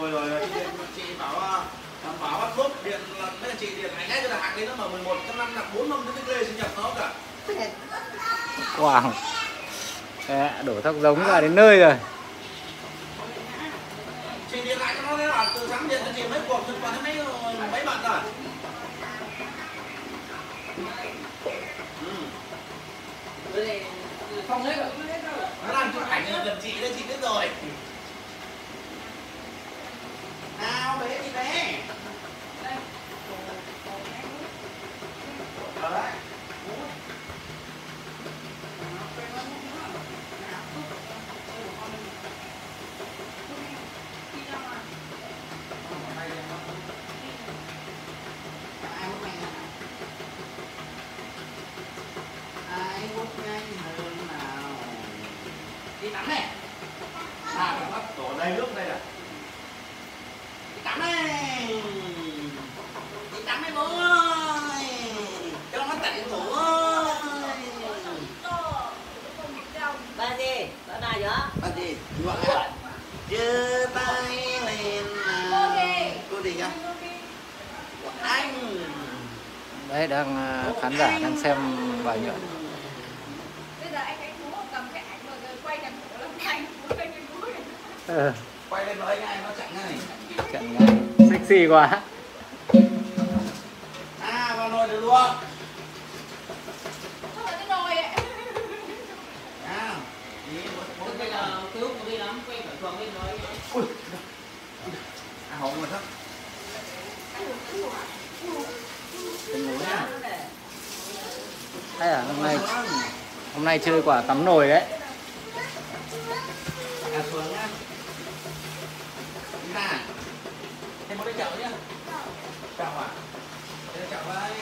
rồi rồi chị, chị bảo à, bảo bắt thuốc điện là mấy chị điện ảnh ngay cho là hàng đấy nó mở 11 trăm năm là bốn hôm cái lê sinh nhật nó cả. Wow. Đấy, đổ thóc giống ra đến nơi rồi. Chị điện lại cho nó thế là từ sáng điện cho chị mấy cuộc chứ còn mấy mấy bạn rồi không hết rồi. Nó làm chụp ảnh gần chị đấy chị biết rồi nào bé chị bé ở đấy ai hút nhanh nào ai hút nhanh hơn nào đi tắm này. À phải bắt đổ đây nước đây à đi tắm này. Đi tắm này bố ơi cho nó tận thủ ơi. Ba gì? Ba này nữa Bắt gì? Gọi. Giơ tay lên nào. Cô gì? Nhá? Anh. Đấy đang à, khán giả đang xem bài nhựa Bây giờ anh anh muốn cầm cái ảnh rồi rồi quay đằng cổ lưng anh muốn quay cái mũi. Ừ, Quay lên nói ngay nó chặn ngay. Trận ngay Sexy quá À vào nồi được luôn. À. Ui. À hổng mà thấp. Hay à hôm nay Hôm nay chơi quả tắm nồi đấy À xuống nhá. Chợ nhá. Chợ à? Đi chợ đây.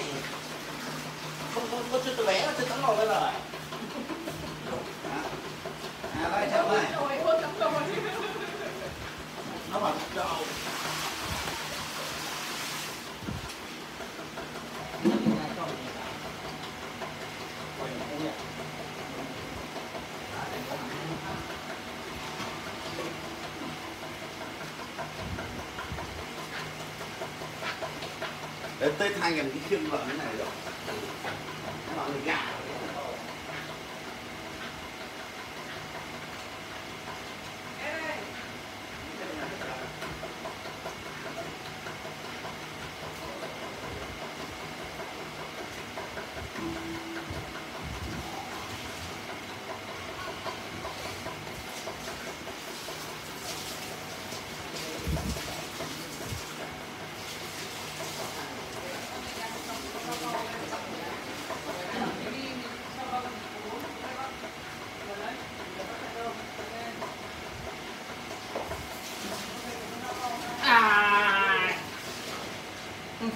Không không có chưa từ bé nó chưa tắm nồi bây giờ. À đây đây. Tấm nồi. nó bảo chậu Đến tới hai gần cái khiên vợ thế này rồi. Nó bảo người gạo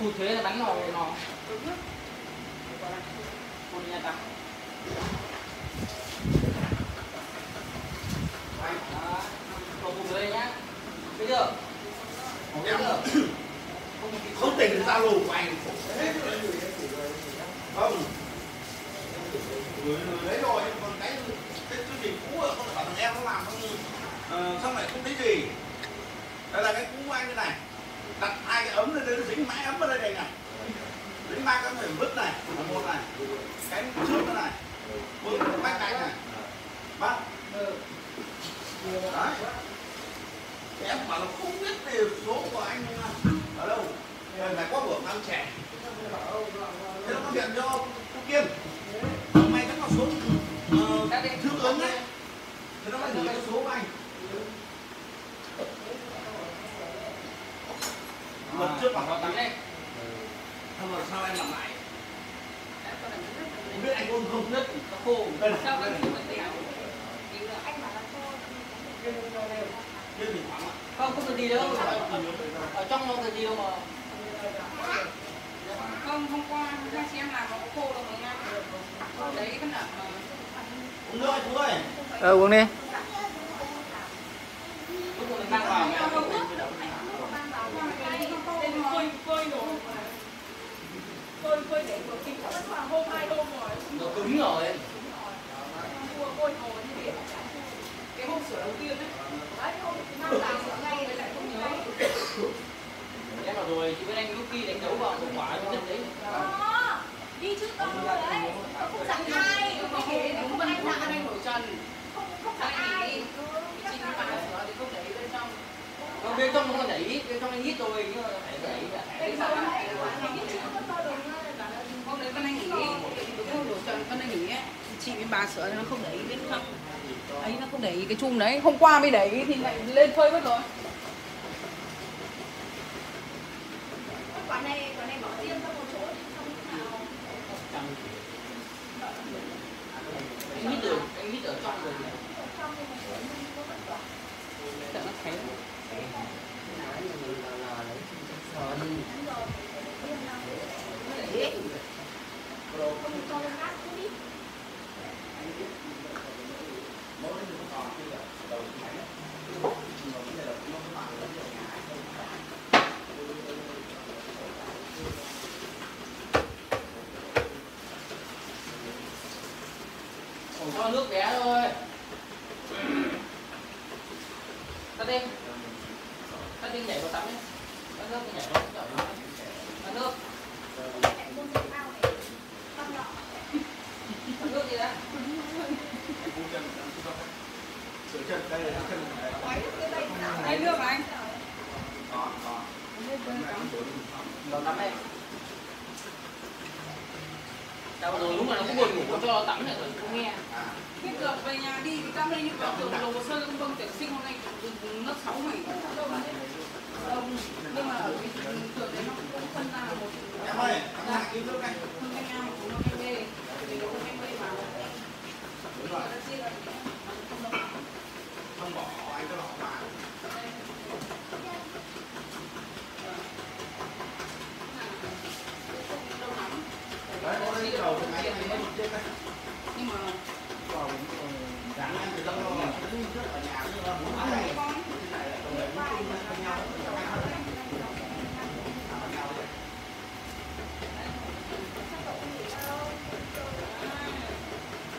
thu thuế là bắn nó nó. Đi nhà tắm. Đó, cùng đây nhá. Bây giờ không tỉnh ra lù của anh. Không. Đấy rồi còn cái cái chương trình cũ con bảo thằng em nó làm xong ờ, xong lại không thấy gì. Đây là cái cũ của anh như này đặt hai cái ấm lên đây nó dính mãi ấm vào đây này này. Dính ba cái này vứt này, là một này. Cái trước nữa này vứt ba cái này. Ba đấy. Em bảo là không biết thì số của anh ở đâu. Rồi phải có bữa ăn trẻ thế nó có điện cho cô kiên hôm nay chắc là số uh, thiếu tướng đấy thế nó mới gửi cái số của anh lần trước bảo vào tắm đây Xong rồi sao em làm lại không biết nước nó khô. Sao đây lại này. phải téo? Anh bảo là ạ. không không cần gì đâu. Ở, trong nó cần gì đâu mà? Không, hôm qua. Ra xem làm nó có khô đâu mà nha. Đấy cái nợ mà. Uống nước Phú ơi. Ờ uống đi. Mình mang vào. phơi để vừa kịp nó là hôm hai hôm rồi nó cứng rồi. Côi hồ như biển cái hôm sửa đầu tiên đấy đấy hôm năm làm ngay lại lại không nhớ chắc là rồi chị với anh lúc kia đánh dấu vào hậu quả nhất đấy đó đi trước con rồi đấy. tôi không dặn ai mà hồ cũng vẫn cũng anh nổi trần không không dặn ai. Ừ, chị mà thì không để bên trong. Không bên trong không để bên trong anh hít rồi bà sửa nó không để ý đến không? Ấy nó không để ý cái chung đấy. Hôm qua mới để ý thì lại lên phơi mất rồi. quả này quả này bỏ riêng trong một chỗ thì không lúc nào anh ít rồi anh ít ở trong rồi trong nhưng mà không có bất quả. Sợ nó thấy. Không cho nó ngắt cứ đi. cho nước bé thôi tắt đi. Tắt đi nhảy vào tắm đi. Tắt nước nhảy vào tắm. Tắt nước tắt nước gì đó? Sửa chân đây là chân đây nó nước anh. đó đó vào tắm. Đây Đâu rồi đúng là nó cũng buồn ngủ cho nó tắm này rồi. Không nghe. Biết được về nhà đi thì cam đây như kiểu kiểu đồ sơ công công tuyển sinh hôm nay cũng lớp 6 mày. Đông nhưng mà ở trường đấy nó cũng phân ra một em ơi lại cái nước này phân canh A một phân canh B thì nó phân canh B vào đúng rồi nó chia ra thì không đâu không bỏ anh cho nó vào đâu lắm đấy nó đây cái đầu cái máy này nó trên đây nhưng mà Dạ, em từ lâu rồi, đứng trước ở nhà nữa là muốn ăn này. con Cái này là công nghệ muốn chung với nhau, với nhau này. À, với nhau đấy.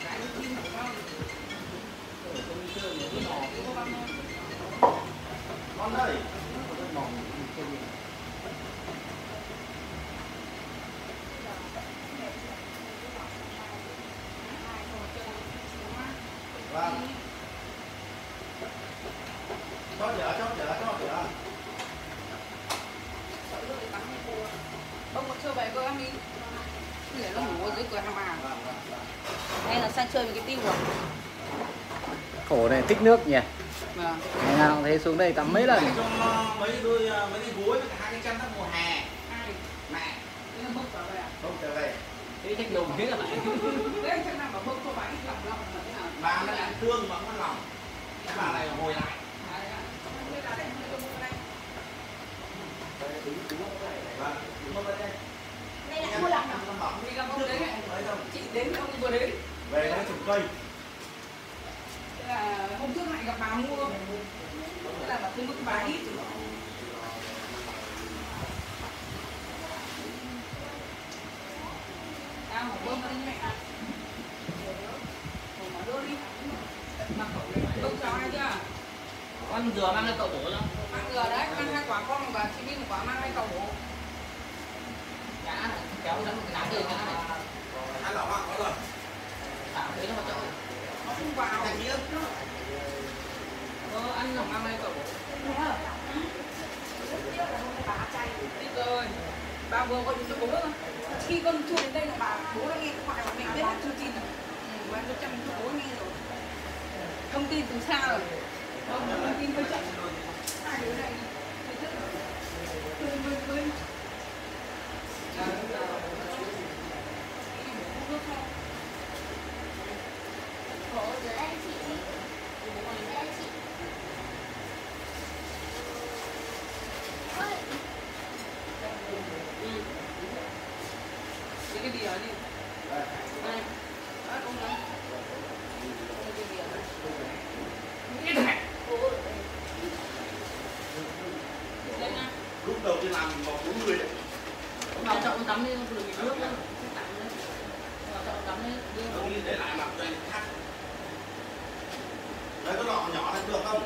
cái nước kim của con Con ơi, vâng. Cho chở, cho chở, cho chở. bông còn chưa về cơ em đi để nó ngủ ở dưới cửa hàng bà Vâng, vâng, vâng. hay là sang chơi với cái tiêu à Cổ này thích nước nhỉ. vâng Ngày nào cũng thấy xuống đây tắm mấy lần. Cho mấy đôi mấy cái gối với cả hai cái chăn thắt mùa hè. ai Mẹ, thế là bốc vào về à không trở về. cái cách dùng thế là lại đấy chắc nào mà bốc cho ấy lỏng lỏng là thế nào Bà nó ăn thương mà mất lòng. Cái bà này hồi lại. Đấy ạ. Không biết là đây, không biết là đây. Vâng, đúng không đây? Đây là mua lòng Em không bảo. Đi gặp ông đấy ạ. Đấy đâu. chị đến ông vừa đến Về nó trồng cây. Là hôm trước lại gặp bà mua là bà thương mức bà ít Tao mà bơm đi mẹ à Rồi mà đưa đi Mà cậu này bơm cho ai chưa con dừa mang lên cậu bổ cho Mang giờ đấy, mang hai quả con và chị đi một quả mang hai cậu bố cá này kéo dẫn một cái đá tươi cá này Ăn lẩu ạ, có rồi. thả thế nó vào chậu Nó không vào Thành nghĩa. Ờ, ăn rồi mang hai cậu bố Biết rồi Bà vừa gọi điện cho bố Khi con chưa đến đây là bà bố đã nghe điện thoại và mẹ biết là thông tin rồi. Ừ, Bà cho chăm cho bố nghe rồi. Thông tin từ xa rồi. Không, thông tin hơi chậm Hai đứa này Thank you là Quên, quên, quên Dạ, dạ. Cái này bố không biết không? Khổ rồi đây chị. Đây chị. Ôi, Lấy cái bìa đi Đây Đó, không lắm Lấy cái bìa đây Lên nha Lúc đầu làm vào 40 đấy. vào chậu nó tắm đi không được bị nước nữa tắm đấy chậu tắm đấy đi Tôi để lại mặt đây khác. Đấy, cái lọ nhỏ này được không?